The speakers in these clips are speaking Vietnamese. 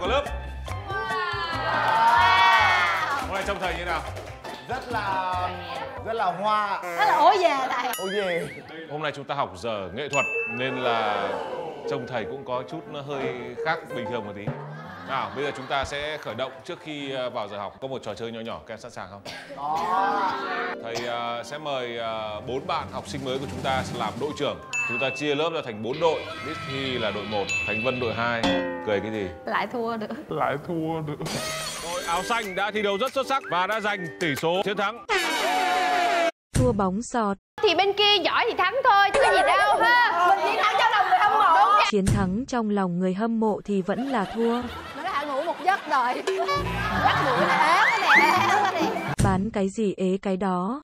cả lớp. Hôm nay trông thầy như nào? Rất là rất là hoa. Đó là ổ về thầy ôi gì hôm nay chúng ta học giờ nghệ thuật nên là trông thầy cũng có chút nó hơi khác bình thường một tí nào bây giờ chúng ta sẽ khởi động trước khi ờ, vào giờ học. Có một trò chơi nhỏ nhỏ các em sẵn sàng không? Thầy ờ, sẽ mời ờ, bốn bạn học sinh mới của chúng ta làm đội trưởng. Chúng ta chia lớp ra thành bốn đội. Disney là đội 1, Khánh Vân đội 2 cười cái gì? Lại thua được. Đội áo xanh đã thi đấu rất xuất sắc và đã giành tỷ số chiến thắng. Thua bóng sọt, Thì bên kia giỏi thì thắng thôi chứ có gì đâu ha? Mình chiến thắng cho lòng người hâm mộ. Chiến thắng trong lòng người hâm mộ thì vẫn là thua. Nó đã ngủ một giấc rồi Giấc ngủ này ế cái này ế cái này Bán cái gì ế cái đó.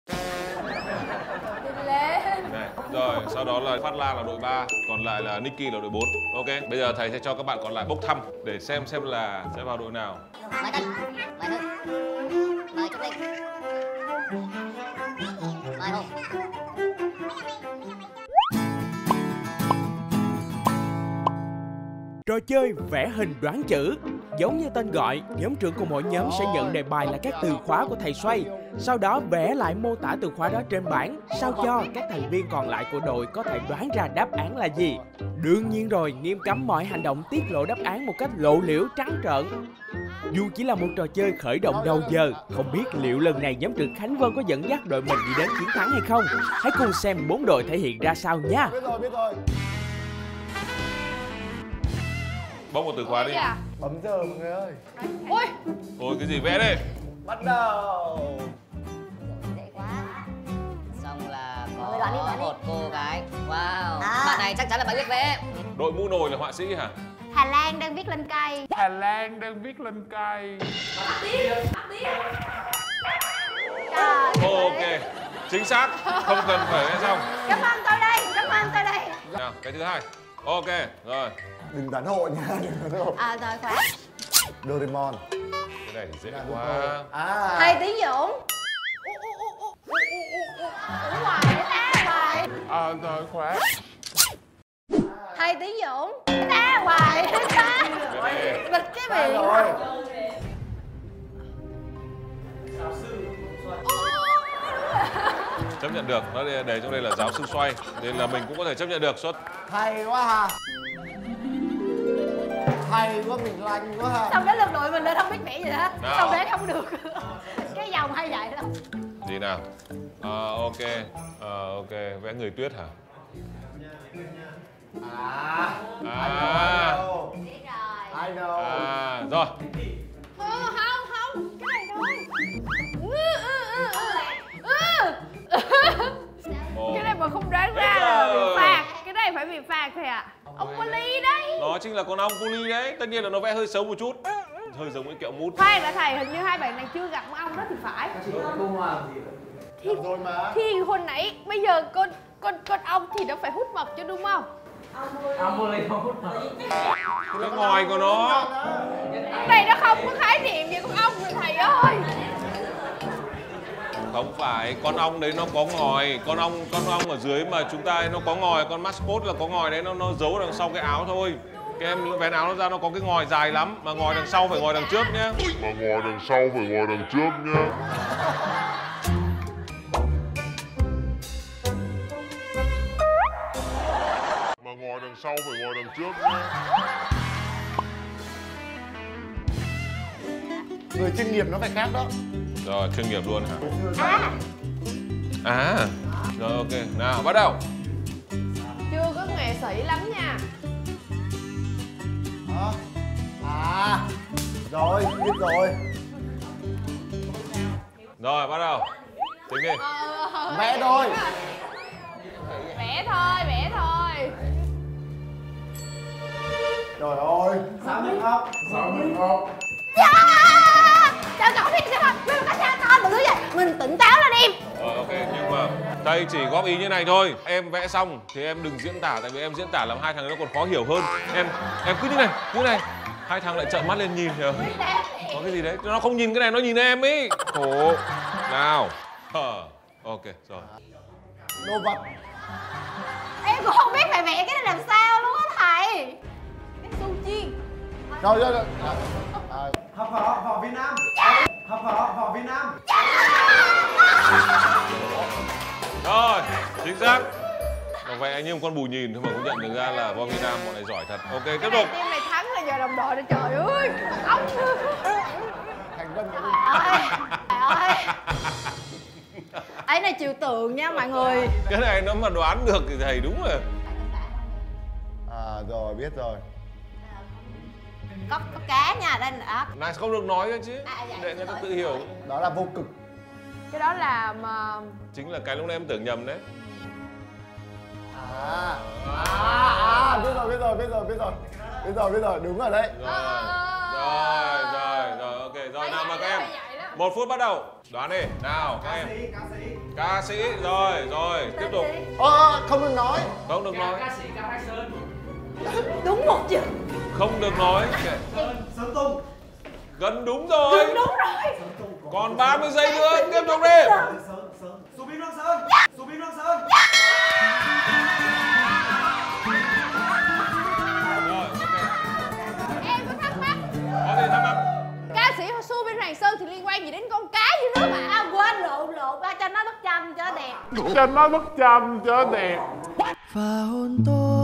Này, rồi sau đó là Phát La là đội 3 còn lại là Nicky là đội 4 ok bây giờ thầy sẽ cho các bạn còn lại bốc thăm để xem xem là sẽ vào đội nào. Mời tân mời hương mời trúc linh Trò chơi vẽ hình đoán chữ. Giống như tên gọi, nhóm trưởng của mỗi nhóm sẽ nhận đề bài là các từ khóa của thầy xoay. Sau đó vẽ lại mô tả từ khóa đó trên bảng Sao cho các thành viên còn lại của đội có thể đoán ra đáp án là gì. Đương nhiên rồi, nghiêm cấm mọi hành động tiết lộ đáp án một cách lộ liễu trắng trợn. Dù chỉ là một trò chơi khởi động đầu giờ Không biết liệu lần này nhóm trưởng Khánh Vân có dẫn dắt đội mình đi đến chiến thắng hay không. Hãy cùng xem bốn đội thể hiện ra sao nha. Biết rồi biết rồi bốc một từ khóa đi. À? bấm giờ mọi người ơi. Ui ôi cái gì vẽ đi bắt đầu. Dễ quá. Xong là có Mời đoạn đi, đoạn đi. một cô gái. Wow. À. bạn này chắc chắn là bạn biết vẽ. Đội mũ nồi là họa sĩ hả? Hà Lan đang viết lên cây. Hà Lan đang viết lên cây. Ok chính xác. Không cần phải vẽ xong. Cảm ơn tôi đây, cảm ơn tôi đây. Nào cái thứ hai. Ok rồi đừng đoán hộ nha đừng đoán hộ. À rồi khỏe Doraemon. Cái này thì dễ quá. à. Thầy Tiến Dũng à, rồi khỏe Thầy Tiến Dũng Ta hoài. Ta Bịch cái miệng. rồi. Chấp nhận được. Nó để để trong đây là giáo sư xoay. Nên là mình cũng có thể chấp nhận được suất. Hay quá ha hay quá mình lanh quá ha. Xong đến lượt đội mình lên không biết vẽ gì hết. Nào. Xong vẽ không được. Cái dòng hay vậy lắm gì nào? Ờ, ok. Ờ, ok. Vẽ người tuyết hả? À. À. I know à rồi. Không không không. Cái này thôi. Ừ, ừ, ừ, Cái này mà không đoán ra là bị phạt này phải bị phạt thầy ạ. Ông Wally đấy. Nó chính là con ong ly đấy. Tất nhiên là nó vẽ hơi xấu một chút. Hơi giống cái kẹo mút. Khoan đã thầy hình như hai bạn này chưa gặp ông đó thì phải. Gặp rồi mà. Thì hồi nãy bây giờ con con con ong thì nó phải hút mật chứ đúng không? cái ngòi của nó. Cái này nó không có khái niệm về con ong rồi thầy ơi không phải con ong đấy nó có ngòi. Con ong con ong ở dưới mà chúng ta nó có ngòi con mascot là có ngòi đấy nó nó giấu đằng sau cái áo thôi. Cái em vén áo nó ra nó có cái ngòi dài lắm mà ngòi đằng sau phải ngòi đằng trước nhé mà ngồi đằng sau phải ngồi đằng trước nhé mà ngồi đằng sau phải ngồi đằng trước nhé người chuyên nghiệp nó phải khác đó rồi chuyên nghiệp luôn hả? À. Rồi ok. Nào bắt đầu. Chưa có nghệ sĩ lắm nha. Hả? à rồi biết rồi. Rồi bắt đầu. Tính đi. Vẽ thôi. Vẽ thôi, vẽ thôi. Trời ơi. Sao mình khóc sao mình khóc Cho đây chỉ góp ý như này thôi. Em vẽ xong thì em đừng diễn tả tại vì em diễn tả làm hai thằng nó còn khó hiểu hơn. Em em cứ như này như này. Hai thằng lại trợn mắt lên nhìn kìa. Có cái gì đấy? Nó không nhìn cái này nó nhìn em ấy khổ. Nào. Ờ, ok rồi. Đồ vật. Em cũng không biết phải vẽ cái này làm sao luôn á thầy. Cái su chiên Rồi rồi rồi. À, Hợp phở, phở Việt Nam. Hợp phở, phở Việt Nam. Rồi, chính xác. Có vẻ anh như một con bù nhìn thôi mà cũng nhận được ra là bom Việt Nam bọn này giỏi thật. Ok, tiếp tục. Team này thắng là giờ đồng đội đó trời ơi. Ông. Thành Vân Trời ơi. Trời ơi. Ấy này trừu tượng nha mọi người. Cái này nó mà đoán được thì thầy đúng rồi. À rồi biết rồi. Có, có cá nha, đây là Này không được nói chứ. À, dạ, Để người ta lỗi. tự hiểu. Đó là vô cực. Cái đó là mà Chính là cái lúc nãy em tưởng nhầm đấy. À. À, à biết rồi biết rồi biết rồi biết rồi. Biết rồi biết rồi đúng rồi đấy. Rồi, rồi, rồi, ok. Rồi, nào mà các em. Một phút bắt đầu. Đoán đi. Nào, các em. Ca sĩ, Ca sĩ. Rồi, rồi. Tiếp tục. Ờ không được nói. Không được nói. sĩ Cao Thái Sơn. đúng một chữ. Không được nói. Ok. Sơn Tùng. Gần đúng rồi. Đúng rồi. Còn 30 giây nữa. Tiếp tục đi. Subin Hoàng Sơn. Subin Hoàng Sơn. Ca sĩ Su bên Hoàng Sơn thì liên quan gì đến con cá dưới nước mà? À, quên lộn lộn, ba cho nó bức tranh cho đẹp. Cho nó bức trăm cho đẹp Và hôn tôi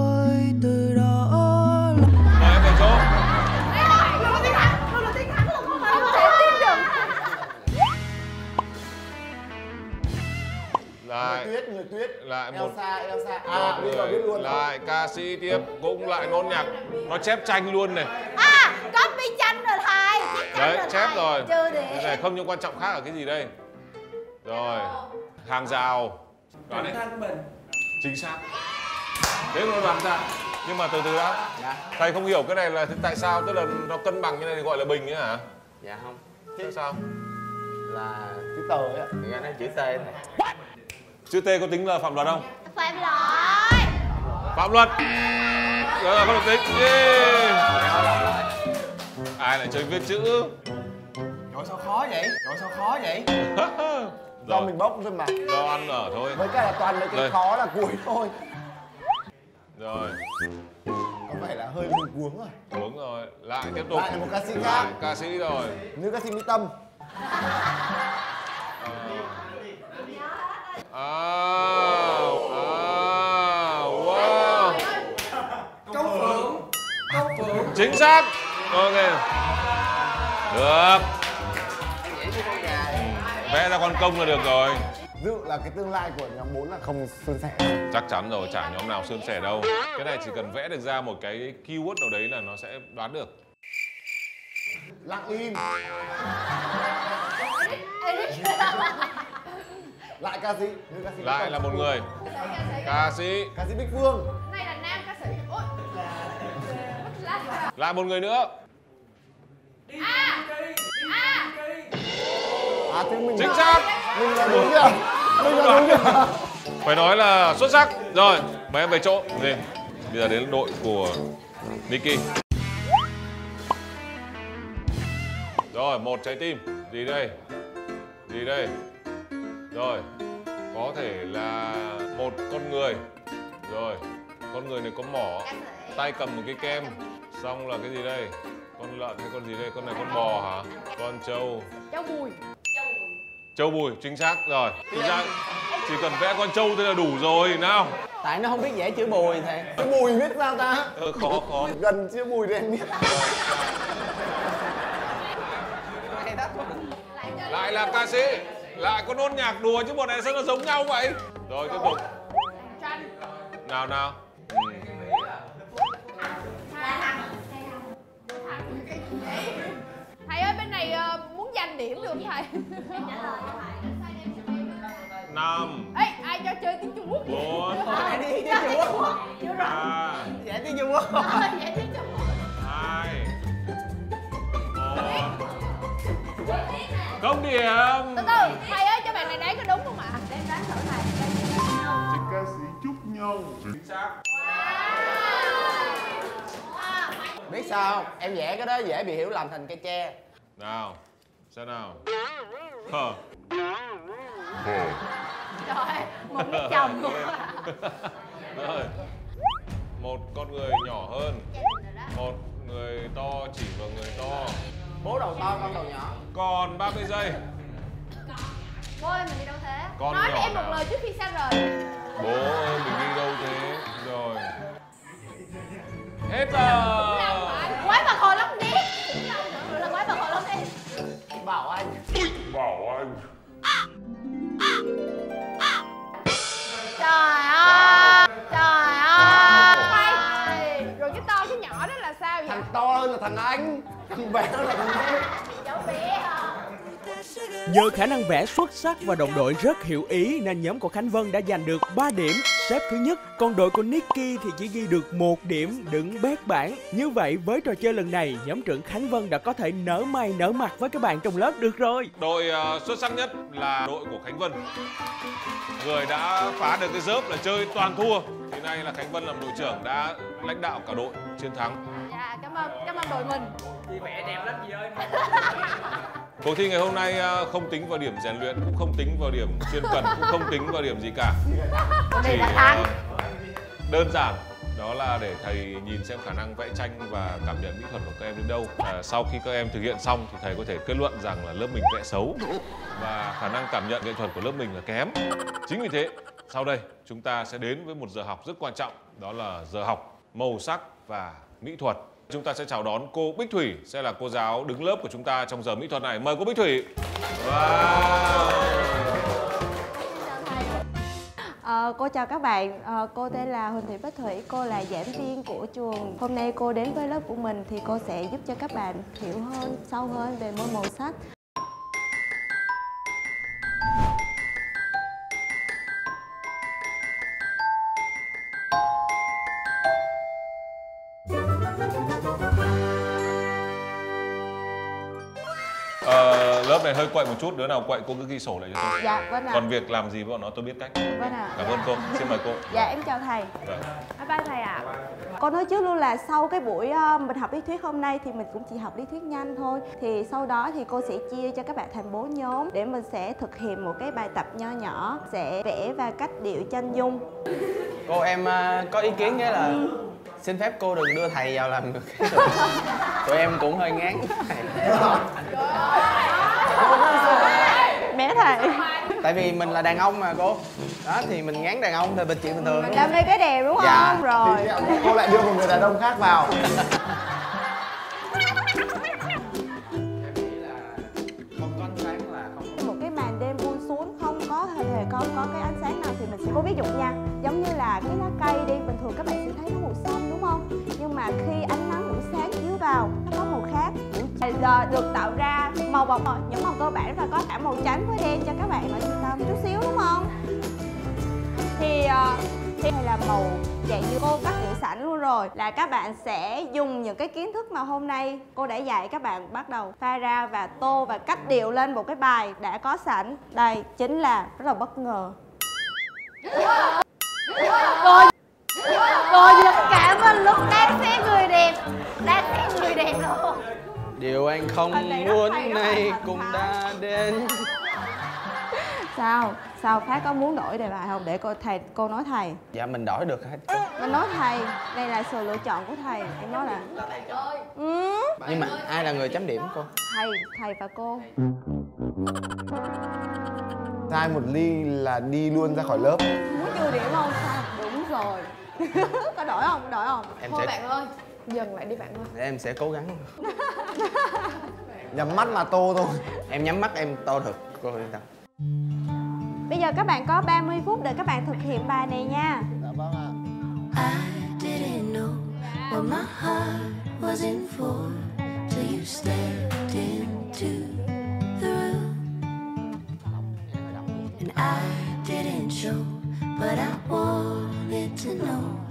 Lại một. Elsa Elsa. À biết rồi biết luôn. Lại ca sĩ tiếp. Cũng lại nốt nhạc. Nó chép tranh luôn này. À, copy tranh rồi thầy. Chép Đấy, rồi chép thầy. rồi. Chưa Cái để. này không nhưng quan trọng khác ở cái gì đây? Rồi. Hàng rào. Đoán đi. Thanh Bình. Chính xác. Thế nó đoán ra. Nhưng mà từ từ đã. Dạ Thầy không hiểu cái này là tại sao tức là nó cân bằng như này thì gọi là bình ấy hả? Dạ không Tại sao? Là Chữ tờ ấy ạ. Người ta nói chữ C thầy Chữ T có tính là phạm luật không? Phạm lỗi. Phạm luật. Rồi là không được tính. Yeah. Ai lại chơi viết chữ? Trời sao khó vậy? Trời sao khó vậy? Do mình bốc thôi mà. do ăn ở thôi. Với cả là toàn mấy cái Đây. khó là cuối thôi. Rồi, Có phải là hơi buồn cuống rồi. đúng rồi. Lại tiếp tục. Lại là một ca sĩ khác. Ca sĩ rồi. Nữ ca sĩ Mỹ Tâm. À, à, wow. Công Phượng. Công Phượng. Chính xác. Ok. Được. Vẽ ra con công là được rồi. Dự là cái tương lai của nhóm 4 là không suôn sẻ. Chắc chắn rồi, chả nhóm nào suôn sẻ đâu. Cái này chỉ cần vẽ được ra một cái keyword nào đấy là nó sẽ đoán được. Lặng im. Lại ca sĩ. Nữ ca sĩ Lại là một người. Ca sĩ. Ca sĩ Bích Phương. Này là nam ca sĩ. Ôi. Lại một người nữa. À. À. À mình Chính xác. Mình là đúng chưa? Mình là đúng chưa? Phải nói là xuất sắc. Rồi, mời em về chỗ. Đi. Bây giờ đến đội của Nicky. Rồi, một trái tim. Gì đây? Gì đây? Rồi, có thể là một con người. Rồi, con người này có mỏ, tay cầm một cái kem. Xong là cái gì đây? Con lợn hay con gì đây? Con này con bò hả? Con trâu. Cháu Bùi. Châu Bùi, chính xác rồi. Chính xác. Chỉ cần vẽ con trâu thế là đủ rồi. Nào. Tại nó không biết vẽ chữ bùi thầy Cái mùi biết sao ta? Ờ, khó, khó. Gần chữ mùi thì em biết. Lại là ca sĩ. Lại có nốt nhạc đùa chứ bọn này sao nó giống nhau vậy? Rồi, tiếp tục. Nào, nào. Thầy ơi bên này ờ, muốn giành điểm được không thầy? Năm, Ê, ai cho chơi tiếng Trung Quốc? bốn, Vẽ đi chữ Trung Quốc ba, Vẽ tiếng Trung Quốc Vậy tiếng Trung Quốc. hai, một. Không điểm. Từ từ, thầy ơi cho bạn này đoán có đúng không ạ? Để đoán thử thầy. Chị ca sĩ chúc nhau Chính xác. Biết sao không? Em vẽ cái đó dễ bị hiểu lầm thành cây tre Nào, xem nào. Hờ. Trời ơi, một nước chồng luôn. Rồi. Một con người nhỏ hơn. Một người to chỉ vào người to bố đầu to con đầu nhỏ. Còn 30 giây. Bố ơi mình đi đâu thế? Con Nói với em một nào? lời trước khi xa rời. Bố ơi mình đi đâu thế? Rồi. Hết giờ bé hơn là à Nhờ khả năng vẽ xuất sắc và đồng đội rất hiểu ý nên nhóm của Khánh Vân đã giành được 3 điểm. Xếp thứ nhất, còn đội của Nicky thì chỉ ghi được một điểm đứng bét bảng. Như vậy với trò chơi lần này, nhóm trưởng Khánh Vân đã có thể nở mày nở mặt với các bạn trong lớp được rồi. đội ờ, xuất sắc nhất là đội của khánh vân. Người đã phá được cái dớp là chơi toàn thua. Thì nay là khánh vân làm đội trưởng đã lãnh đạo cả đội chiến thắng cảm ơn Cảm ơn đội mình Cuộc thi ngày hôm nay ờ, không tính vào điểm rèn luyện, cũng không tính vào điểm chuyên cần, cũng không tính vào điểm gì cả. Chỉ ờ, đơn giản đó là để thầy nhìn xem khả năng vẽ tranh và cảm nhận mỹ thuật của các em đến đâu. À, sau khi các em thực hiện xong thì thầy có thể kết luận rằng là lớp mình vẽ xấu và khả năng cảm nhận nghệ thuật của lớp mình là kém. Chính vì thế, sau đây chúng ta sẽ đến với một giờ học rất quan trọng, đó là giờ học màu sắc và mỹ thuật. Chúng ta sẽ chào đón cô Bích Thủy sẽ là cô giáo đứng lớp của chúng ta trong giờ mỹ thuật này. Mời cô Bích Thủy. Wow. À, cô chào các bạn, à, cô tên là Huỳnh Thị Bích Thủy, cô là giảng viên của trường. Hôm nay cô đến với lớp của mình thì cô sẽ giúp cho các bạn hiểu hơn, sâu hơn về môn màu sắc. Này hơi quậy một chút, đứa nào quậy cô cứ ghi sổ lại cho tôi. Dạ, vâng ạ. Còn việc làm gì với bọn nó tôi biết cách. Vâng ạ. Cảm ơn cô, xin mời cô. Dạ, em chào thầy. Vâng. Bye bye thầy ạ. Cô nói trước luôn là sau cái buổi ờ, mình học lý thuyết hôm nay thì mình cũng chỉ học lý thuyết nhanh thôi. Thì sau đó thì cô sẽ chia cho các bạn thành bốn nhóm để mình sẽ thực hiện một cái bài tập nho nhỏ, sẽ vẽ và cách điệu chân dung. Cô em à, có ý kiến nghĩa là xin phép cô đừng đưa thầy vào làm khác Tụi em cũng hơi ngán Bé thầy. Tại vì mình là đàn ông mà cô Đó thì mình ngán đàn ông thì bình chuyện bình thường Mình đam mê cái đẹp đúng không? Dạ. Rồi. thì cô lại đưa một người đàn ông khác vào Không có ánh sáng là không một cái màn đêm buông xuống không có hề có có cái ánh sáng nào thì mình sẽ có ví dụ nha giống như là cái lá cây đi bình thường các bạn sẽ thấy nó màu xanh đúng không nhưng mà khi ánh nắng buổi sáng chiếu vào được tạo ra màu bọc những màu cơ bản và có cả màu trắng với đen cho các bạn ở trung tâm chút xíu, đúng không? Thì ờ, thì này là màu dạng như cô cắt nghĩa sẵn luôn rồi. Là các bạn sẽ dùng những cái kiến thức mà hôm nay cô đã dạy các bạn bắt đầu pha ra và tô và cách điệu lên một cái bài đã có sẵn. Đây chính là rất là bất ngờ. Cô Cô giật cả lúc, đang xem người đẹp, Đang xem người đẹp luôn Điều anh không Anh này muốn nay hay, cũng đã đến. Sao? Sao phát có muốn đổi đề bài không? Để cô thầy cô nói thầy. Dạ mình đổi được hết. Mình nói thầy. Đây là sự lựa chọn của thầy. Em nói là ừ, Nhưng mà ai là người chấm điểm cô? thầy thầy và cô. Sai một ly là đi luôn ra khỏi lớp. Muốn trừ điểm không? Sao? Đúng rồi. Có đổi không? Đổi không? Em Thôi sẽ bạn ơi Dừng lại đi bạn ơi. Em sẽ cố gắng. Nhắm mắt mà tô thôi. Em nhắm mắt em tô được cô yên tâm Bây giờ các bạn có 30 phút để các bạn thực hiện bài này nha. dạ vâng ạ. Didn't know what my heart was in for till you stepped into the room. And I didn't show, but I wanted to know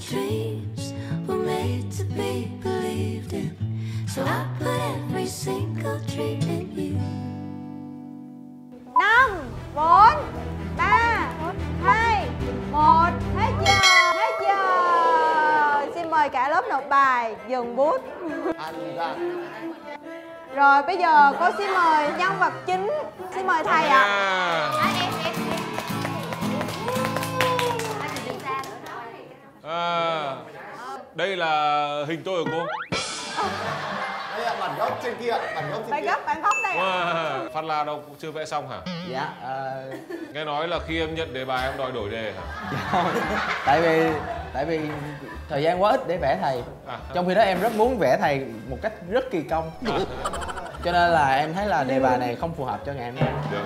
dreams were made to be believed in, so I put every single dream in you. 5 4 3 2 1 Hết giờ, hết giờ. Xin mời cả lớp nộp bài, dừng bút. Rồi bây giờ cô xin mời nhân vật chính. Xin mời thầy ạ. À. là hình tôi của cô? Đây là bản gốc trên kia bản gốc trên kia. gấp bạn gấp đây ạ. Wow. Phát La đâu cũng chưa vẽ xong hả? Dạ ờ, nghe nói là khi em nhận đề bài em đòi đổi đề hả? Tại vì tại vì thời gian quá ít để vẽ thầy. À. trong khi đó em rất muốn vẽ thầy một cách rất kỳ công. Cho nên là em thấy là đề bài này không phù hợp cho ngày hôm nay. Được.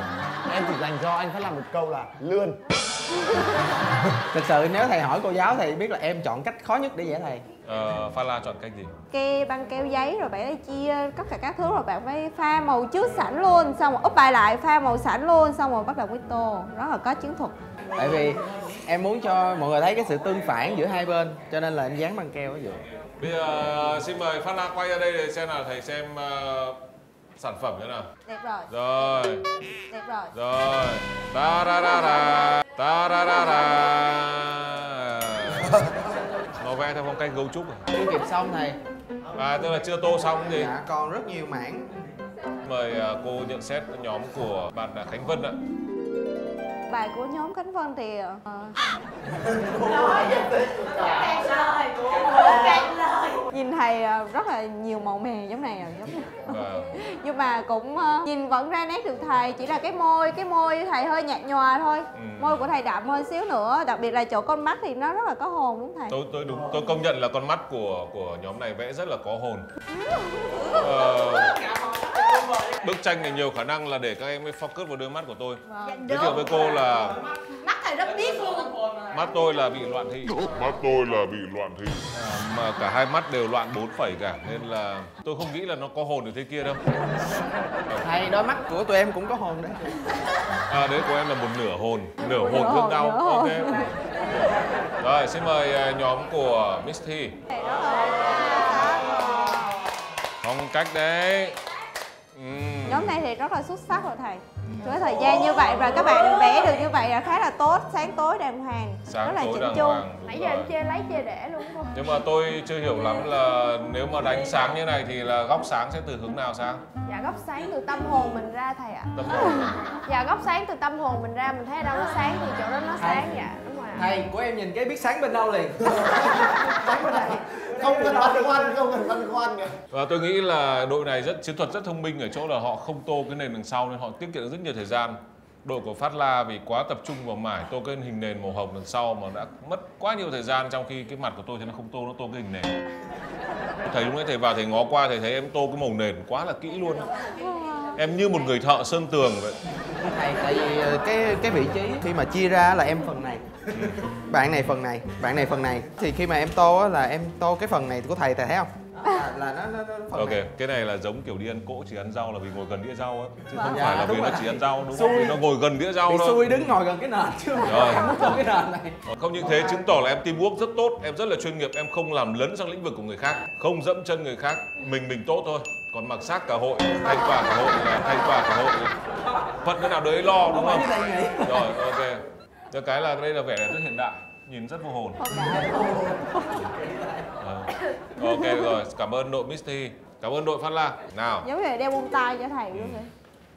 Em chỉ dành cho anh phát làm một câu là lươn thực sự nếu thầy hỏi cô giáo thì biết là em chọn cách khó nhất để vẽ thầy. Ờ, Phát La chọn cách gì? Kê băng keo giấy rồi bạn chia tất cả các thứ rồi bạn phải pha màu trước sẵn luôn xong rồi úp bài lại pha màu sẵn luôn xong rồi bắt đầu mới tô. Rất là có chiến thuật. Tại vì em muốn cho mọi người thấy cái sự tương phản giữa hai bên cho nên là em dán băng keo ở giữa. Bây giờ xin mời Phát La quay ra đây để xem nào thầy xem ờ, sản phẩm thế nào. Đẹp rồi. Rồi. Đẹp rồi. Rồi. Ta ra ra ra ta ra ra ra nó vẽ theo phong cách gấu trúc à? chưa kịp xong thầy à tức là chưa tô xong gì dạ còn rất nhiều mảng. Mời ờ, cô nhận xét nhóm của bạn Khánh Vân ạ. Bài của nhóm Khánh Vân thì ờ, nhìn thầy ờ, rất là nhiều màu mè giống này à giống này. Vâng. nhưng mà cũng ờ, nhìn vẫn ra nét được thầy chỉ là cái môi cái môi thầy hơi nhạt nhòa thôi Ừ. môi của thầy đậm hơn xíu nữa đặc biệt là chỗ con mắt thì nó rất là có hồn đúng thầy tôi tôi đúng tôi công nhận là con mắt của của nhóm này vẽ rất là có hồn Ờ, bức tranh này nhiều khả năng là để các em ấy focus vào đôi mắt của tôi giới thiệu với cô là rất biết luôn. Mắt tôi là bị loạn thị. Mắt tôi là bị loạn thị. À, mà cả hai mắt đều loạn bốn phẩy cả nên là tôi không nghĩ là nó có hồn được thế kia đâu. Thầy đôi mắt của tụi em cũng có hồn đấy. À đấy của em là một nửa hồn nửa hồn thương đau. ok rồi xin mời à, nhóm của Miss Thi. Phong cách đấy. Ừm. Nhóm này thì rất là xuất sắc rồi thầy. Với thời gian như vậy và các bạn vẽ được như vậy là khá là tốt. Sáng tối đàng hoàng sáng rất là tối chỉnh đàng chu. nãy giờ em chê lấy chê để luôn không? Nhưng mà tôi chưa hiểu lắm là nếu mà đánh sáng như này thì là góc sáng sẽ từ hướng nào sang dạ góc sáng từ tâm hồn mình ra thầy ạ. Tâm hồn. Dạ góc sáng từ tâm hồn mình ra mình thấy ở đâu nó sáng thì chỗ đó nó sáng dạ. đúng rồi ạ. Thầy của em nhìn cái biết sáng bên đâu liền. Không cần băn khoăn không cần băn khoăn kìa và tôi nghĩ là đội này rất chiến thuật rất thông minh ở chỗ là họ không tô cái nền đằng sau nên họ tiết kiệm được rất nhiều thời gian. Đội của Phát La vì quá tập trung vào mải tô cái hình nền màu hồng đằng sau mà đã mất quá nhiều thời gian trong khi cái mặt của tôi thì nó không tô nó tô cái hình nền. Thầy lúc nãy thầy vào thầy ngó qua thầy thấy em tô cái màu nền quá là kỹ luôn. Em như một người thợ sơn tường vậy. Thầy tại vì ờ, cái cái vị trí khi mà chia ra là em phần này bạn này phần này bạn này phần này. Thì khi mà em tô á, là em tô cái phần này của thầy thầy thấy không? Là, là nó, nó, nó phần ok này. cái này là giống kiểu đi ăn cỗ chỉ ăn rau là vì ngồi gần đĩa rau á chứ không Dạ, phải là vì nó chỉ ăn rau đúng không? Vì nó ngồi gần đĩa rau thôi. xui đứng ngồi gần cái nền chứ. Muốn tô cái nền này. Không như thế chứng tỏ là em teamwork rất tốt, em rất là chuyên nghiệp, em không làm lấn sang lĩnh vực của người khác, không dẫm chân người khác, mình mình tốt thôi. Còn mặc xác cả hội, thanh quả cả hội là thanh quả cả hội. Phận cái nào đấy lo đúng không? Rồi, ok. Được cái là đây là vẻ đẹp rất hiện đại, nhìn rất vô hồn. Ờ. Ok rồi, cảm ơn đội Miss Thi, cảm ơn đội Phát La. Nào, giống như là đeo bông tai cho thầy luôn vậy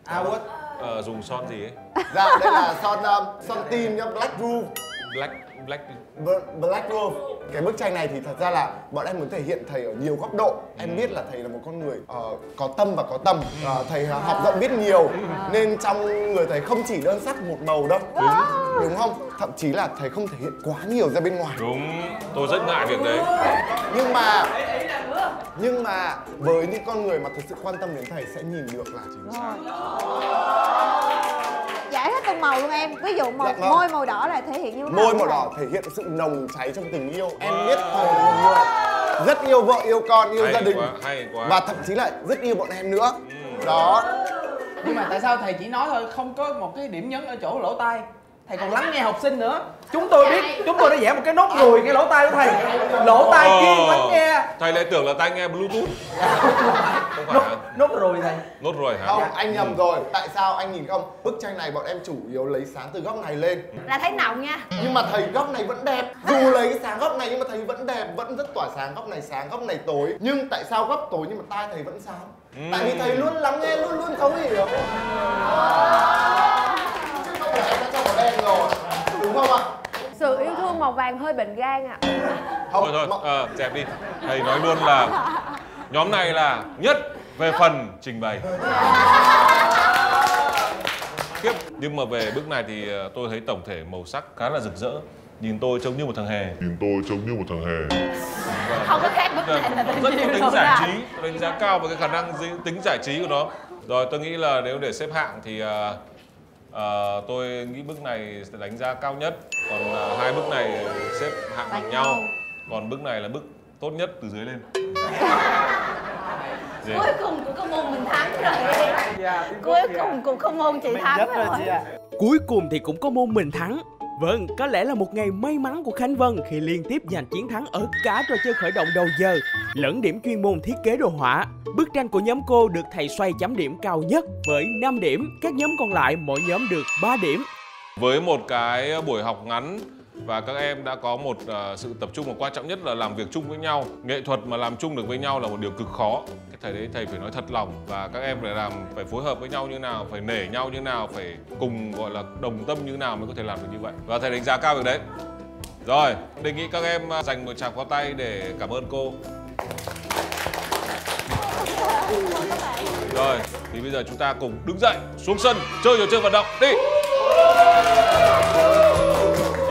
à ờ, dùng son gì ấy? dạ đây là son um, son tin nhá black roof Black, black B- Black Roof. Cái bức tranh này thì thật ra là bọn em muốn thể hiện thầy ở nhiều góc độ. Em biết là thầy là một con người ờ, có tâm và có tầm. Ờ, Thầy học rộng biết nhiều Nên trong người thầy không chỉ đơn sắc một màu đâu. Đúng, đúng không? Thậm chí là thầy không thể hiện quá nhiều ra bên ngoài. Đúng, tôi rất ngại việc đấy. Nhưng mà Nhưng mà với những con người mà thực sự quan tâm đến thầy sẽ nhìn được là chính xác giải hết từng màu luôn em. Ví dụ màu Dạ vâng. môi màu đỏ là thể hiện như thế nào Môi màu đỏ thể hiện sự nồng cháy trong tình yêu. Em biết thầy là một người rất yêu vợ, yêu con, yêu Hay gia đình. quá, hay quá. Và thậm chí là rất yêu bọn em nữa. Đó. Nhưng mà tại sao thầy chỉ nói thôi không có một cái điểm nhấn ở chỗ lỗ tai thầy còn lắng nghe học sinh nữa chúng tôi biết chúng tôi đã vẽ một cái nốt ruồi ngay lỗ tai của thầy lỗ tai chuyên lắng nghe Thầy lại tưởng là tai nghe Bluetooth. Không phải hả? nốt ruồi thầy Nốt rồi hả? Không, anh nhầm rồi. Tại sao anh nhìn không? Bức tranh này bọn em chủ yếu lấy sáng từ góc này lên. là thấy nọng nha Nhưng mà thầy góc này vẫn đẹp. Dù lấy cái sáng góc này nhưng mà thầy vẫn đẹp, vẫn rất tỏa sáng. Góc này sáng, góc này tối. Nhưng tại sao góc tối nhưng mà tai thầy vẫn sáng? Tại vì thầy luôn lắng nghe, luôn luôn thấu hiểu. Một đen rồi. Đúng không ạ? sự yêu thương màu vàng hơi bệnh gan ạ thôi thôi ờ, dẹp đi thầy nói luôn là nhóm này là nhất về phần trình bày tiếp nhưng mà về bức này thì ờ, tôi thấy tổng thể màu sắc khá là rực rỡ nhìn tôi trông như một thằng hề Nhìn tôi trông như một thằng hề không có khác bức này là rất có tính giải ra. trí đánh giá cao về cái khả năng tính giải trí của nó rồi tôi nghĩ là nếu để xếp hạng thì ờ, ờ, tôi nghĩ bức này sẽ đánh giá cao nhất. Còn ờ, hai bức này xếp hạng bằng nhau. còn bức này là bức tốt nhất từ dưới lên. Gì? cuối cùng cũng có môn mình thắng rồi. Cuối cùng cũng có môn chị thắng rồi Cuối cùng thì cũng có môn mình thắng. Vâng, có lẽ là một ngày may mắn của Khánh Vân khi liên tiếp giành chiến thắng ở cả trò chơi khởi động đầu giờ lẫn điểm chuyên môn thiết kế đồ họa. Bức tranh của nhóm cô được thầy xoay chấm điểm cao nhất với 5 điểm, các nhóm còn lại mỗi nhóm được 3 điểm. với một cái buổi học ngắn và các em đã có một ờ, sự tập trung và quan trọng nhất là làm việc chung với nhau. Nghệ thuật mà làm chung được với nhau là một điều cực khó. Cái thầy đấy thầy phải nói thật lòng và các em phải làm phải phối hợp với nhau như nào phải nể nhau như nào phải cùng gọi là đồng tâm như nào mới có thể làm được như vậy. Và thầy đánh giá cao việc đấy. Rồi đề nghị các em ờ, dành một tràng pháo tay để cảm ơn cô rồi thì bây giờ chúng ta cùng đứng dậy xuống sân chơi trò chơi vận động đi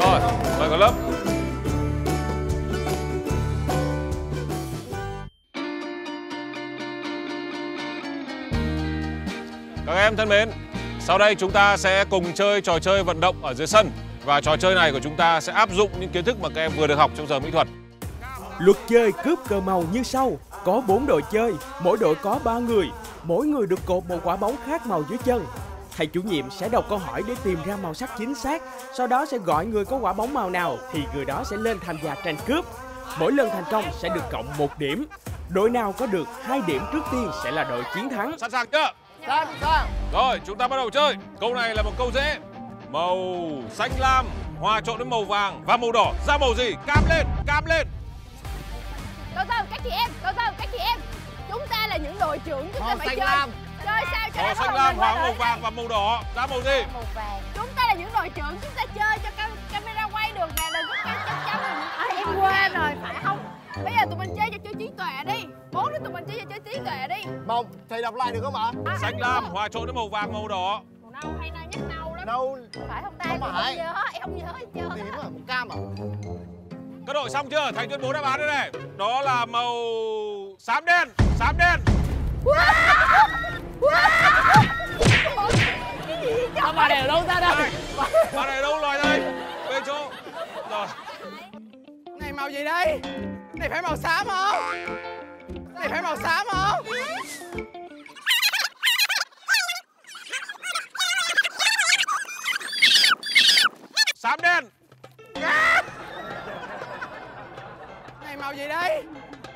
rồi, mời cả lớp. Các em thân mến, sau đây chúng ta sẽ cùng chơi trò chơi vận động ở dưới sân và trò chơi này của chúng ta sẽ áp dụng những kiến thức mà các em vừa được học trong giờ mỹ thuật. Luật chơi cướp cờ màu như sau có 4 đội chơi, mỗi đội có 3 người Mỗi người được cột một quả bóng khác màu dưới chân Thầy chủ nhiệm sẽ đọc câu hỏi để tìm ra màu sắc chính xác Sau đó sẽ gọi người có quả bóng màu nào Thì người đó sẽ lên tham gia tranh cướp Mỗi lần thành công sẽ được cộng một điểm Đội nào có được 2 điểm trước tiên sẽ là đội chiến thắng Sẵn sàng chưa? Sẵn sàng. Rồi, chúng ta bắt đầu chơi. Câu này là một câu dễ. Màu xanh lam hòa trộn với màu vàng và màu đỏ ra màu gì? Cam lên, cam lên. Từ từ các chị em, từ từ các chị em? Chúng ta là những đội trưởng, chúng ta Màu phải xanh chơi. lam. Chơi sao cho Màu nó xanh không lam bị hòa quên màu vàng và màu đỏ. Ra màu gì? màu vàng. Chúng ta là những đội trưởng, chúng ta chơi cho cam camera quay được nè Đừng có cam chăm chăm à, em quên rồi phải không? Bây giờ tụi mình chơi cho chơi trí tuệ đi. Bốn đứa tụi mình chơi cho chơi trí tuệ đi. Màu, thầy đọc lại được không ạ? Xanh lam hòa trộn với màu vàng màu đỏ. Màu nâu hay là nhắc nâu lắm. Nâu, phải không ta? Không em không phải. nhớ em không nhớ hết trơn tím à, màu cam à? Các đội xong chưa? Thầy tuyên bố đáp án đây này. Đó là màu xám đen, xám đen. Sao bà này ở đâu ra đây? Bà này đâu loài đây? Về chỗ. Rồi. Này màu gì đây? Này phải màu xám không? Này phải màu xám không? Xám đen. Màu gì đây?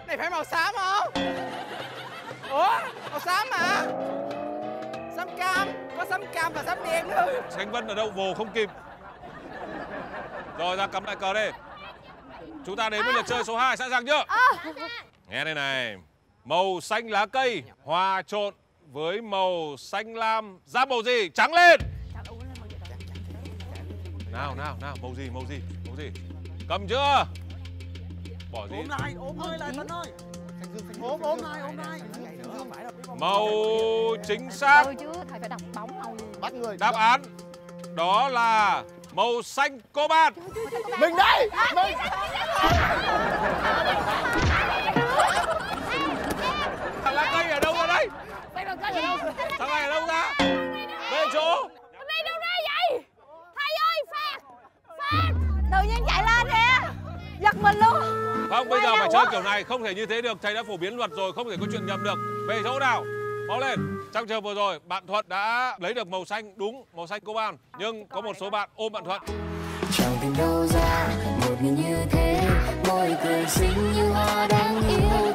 Này phải màu xám không? Ủa? Màu xám mà Xám cam Có xám cam và xám đen nữa Khánh Vân ở đâu vồ không kịp. Rồi ra cắm lại cờ đi. Chúng ta đến với lượt chơi số 2 sẵn sàng chưa? Nghe đây này. Màu xanh lá cây hòa trộn với màu xanh lam ra màu gì? Trắng lên. Nào nào nào, màu gì màu gì? Màu gì? Cầm chưa? Bỏ gì? lại, ôm ơi lại Tân ơi Ốm, ốm lại, ốm lại. Màu chính xác Thôi chứ thầy phải đọc bóng màu Bắt người. đáp án đó là màu xanh coban. Mình đây, mình. Thằng lá cây ở đâu ra đây? Đây? Thằng này ở đâu ra? Về chỗ. Nay đâu ra vậy? Thầy ơi, phạt! Phạt! tự nhiên chạy lên giật mình luôn Không, bây giờ phải chơi kiểu này, không thể như thế được. Thầy đã phổ biến luật rồi, không thể có chuyện nhầm được. Về chỗ nào? Mau lên. Trong trường vừa rồi, bạn Thuận đã lấy được màu xanh đúng, màu xanh coban. Nhưng có một số bạn ôm bạn Thuận. Chẳng tìm đâu ra một người như thế Môi cười xinh như hoa đáng yêu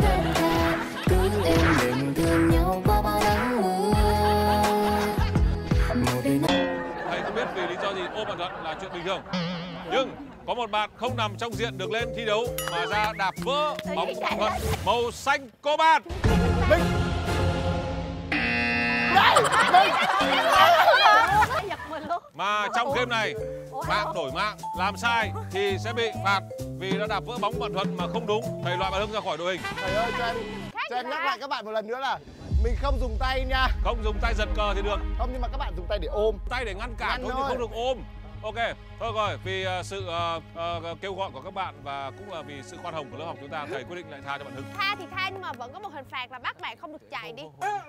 gì ôm bạn Thuận là chuyện bình thường. Nhưng có một bạn không nằm trong diện được lên thi đấu mà ra đạp vỡ bóng bạn Thuận màu xanh coban. giật mình luôn mà trong game này mạng đổi mạng làm sai thì sẽ bị phạt vì đã đạp vỡ bóng bạn Thuận mà không đúng. Thầy loại bạn Hưng ra khỏi đội hình. Thầy ơi cho em cho em nhắc lại các bạn một lần nữa là mình không dùng tay nha. Không dùng tay giật cờ thì được. Không nhưng mà các bạn dùng tay để ôm. Tay để ngăn cản Ngăn thôi nhưng thôi. không được ôm. Ok, thôi rồi, vì ờ, sự ờ, ờ, kêu gọi của các bạn và cũng là vì sự khoan hồng của lớp học chúng ta, thầy quyết định lại tha cho bạn Hưng. Tha thì tha nhưng mà vẫn có một hình phạt là bắt bạn không được chạy đi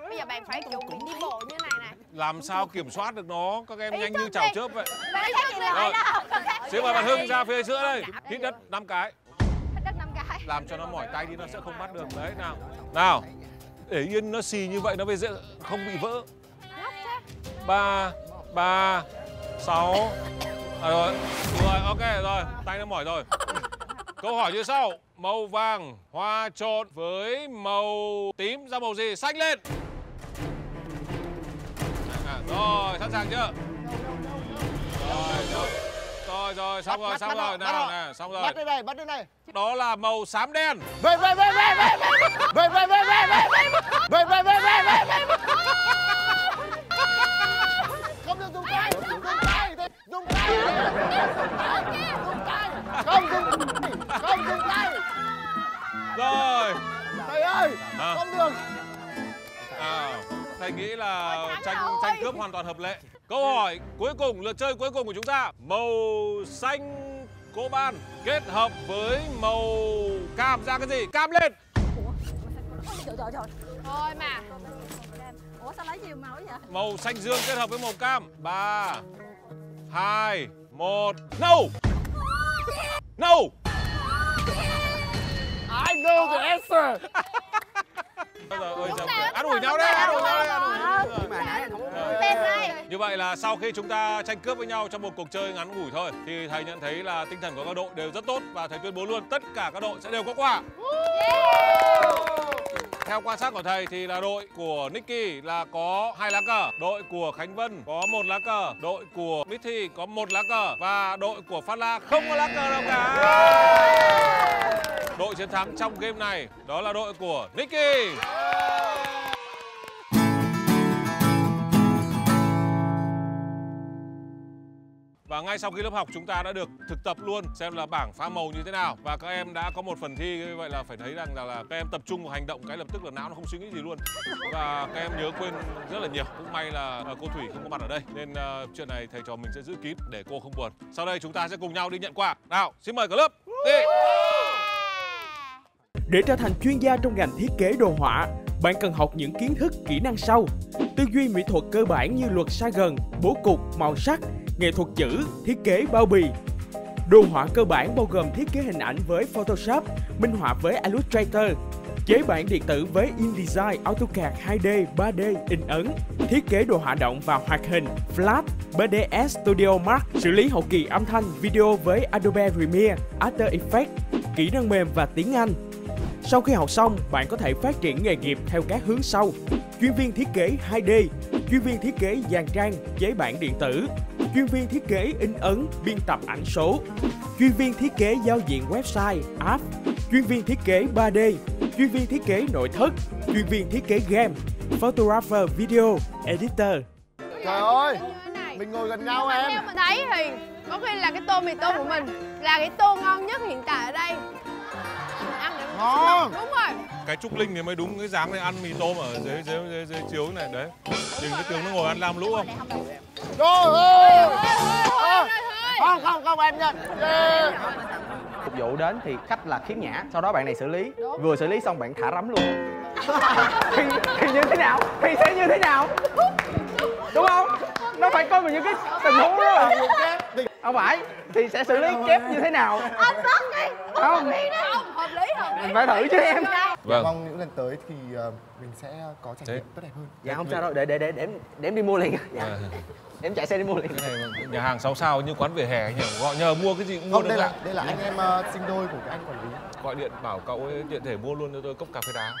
Bây giờ bạn phải chuẩn bị đi bộ như này này Làm sao kiểm soát được nó, các em Ý nhanh như chảo chớp vậy. Rồi. Xin mời bạn Hưng ra phía giữa đây. Hít đất 5 cái. Thích đất năm cái làm cho nó mỏi tay đi nó sẽ không bắt được đấy nào nào để yên nó xì như vậy nó bây giờ không bị vỡ. Ba ba sáu. À, rồi rồi ok rồi tay nó mỏi rồi. Câu hỏi như sau. Màu vàng hoa trộn với màu tím ra màu gì? Xanh lên. À, rồi sẵn sàng chưa rồi rồi xong rồi Bắt, xong bắt, rồi nào nè xong rồi Bắt đây này, bắt đây này. đó là màu xám đen Về về về về về. Về về về về về. Về về về về về về. Không được dùng tay, dùng tay, dùng tay. Dùng tay. Không dùng không dùng tay. rồi Thầy ơi, À. không được. À, thầy nghĩ là tranh tranh cướp hoàn toàn hợp lệ. Câu hỏi cuối cùng, lượt chơi cuối cùng của chúng ta. Màu xanh cô ban kết hợp với màu cam ra cái gì? Cam lên. Trời trời trời Thôi mà Ủa sao lấy nhiều màu vậy Màu xanh dương kết hợp với màu cam. 3 2 1 No. No. I know the answer. Ơi, giời, ăn ủi nhau đấy, ăn ủi nhau đấy, ăn ủi nhau Như vậy là sau khi chúng ta tranh cướp với nhau trong một cuộc chơi ngắn ngủi thôi thì thầy nhận thấy là tinh thần của các đội đều rất tốt và thầy tuyên bố luôn tất cả các đội sẽ đều có quà. Theo quan sát của thầy thì là đội của Nicky là có hai lá cờ, đội của Khánh Vân có một lá cờ, đội của Thi có một lá cờ và đội của Phát La không có lá cờ nào cả. Đội chiến thắng trong game này đó là đội của Nicky. Và ngay sau khi lớp học chúng ta đã được thực tập luôn xem là bảng pha màu như thế nào. Và các em đã có một phần thi như vậy là phải thấy rằng là, là các em tập trung vào hành động cái lập tức là não nó không suy nghĩ gì luôn. Và các em nhớ quên rất là nhiều. Cũng may là à, cô Thủy không có mặt ở đây. Nên uh, chuyện này thầy trò mình sẽ giữ kín để cô không buồn. Sau đây chúng ta sẽ cùng nhau đi nhận quà. Nào xin mời cả lớp. Đi. Để trở thành chuyên gia trong ngành thiết kế đồ họa, bạn cần học những kiến thức, kỹ năng sau. Tư duy mỹ thuật cơ bản như luật xa gần, bố cục, màu sắc, nghệ thuật chữ, thiết kế bao bì. Đồ họa cơ bản bao gồm thiết kế hình ảnh với Photoshop, minh họa với Illustrator, chế bản điện tử với InDesign, AutoCAD 2D, 3D, in ấn, thiết kế đồ họa động và hoạt hình, Flash, BDS Studio Max, xử lý hậu kỳ âm thanh, video với Adobe Premiere, After Effects, kỹ năng mềm và tiếng Anh. Sau khi học xong, bạn có thể phát triển nghề nghiệp theo các hướng sau. Chuyên viên thiết kế 2D, chuyên viên thiết kế dàn trang, chế bản điện tử, chuyên viên thiết kế in ấn, biên tập ảnh số, chuyên viên thiết kế giao diện website, app, chuyên viên thiết kế 3D, chuyên viên thiết kế nội thất, chuyên viên thiết kế game, photographer video, editor. Trời ơi, mình ngồi gần nhau em. Theo mình thấy thì có khi là cái tô mì tôm của mình là cái tô ngon nhất hiện tại ở đây Ngon. Đúng rồi. Cái trúc linh thì mới đúng cái dáng này ăn mì tôm ở dưới dưới dưới, dưới chiếu này đấy. Nhìn cái tướng nó ngồi ăn lam lũ không? Trời ơi. Không không không em nhận. Yeah. phục vụ đến thì khách là khiếm nhã sau đó bạn này xử lý. Vừa xử lý xong bạn thả rắm luôn. Thì, thì như thế nào? Thì sẽ như thế nào? Đúng không? Nó phải có những cái tình huống đó. Là không phải thì sẽ xử lý kép như thế nào? Anh bắt đi Không. Hợp lý đó. Không, hợp lý hợp lý. Mình phải thử chứ em. Vâng. Mong những lần tới thì ờ, mình sẽ có trải nghiệm tốt đẹp hơn. dạ không sao đâu để để để để để em đi mua liền. Dạ. À, em chạy xe đi mua liền. Cái này mà nhà hàng 6 sao như quán vỉa hè nhỉ? Gọi nhờ mua cái gì cũng mua Không, được đây là đây là anh em ờ, sinh đôi của cái anh quản lý. gọi điện bảo cậu ấy tiện thể mua luôn cho tôi cốc cà phê đá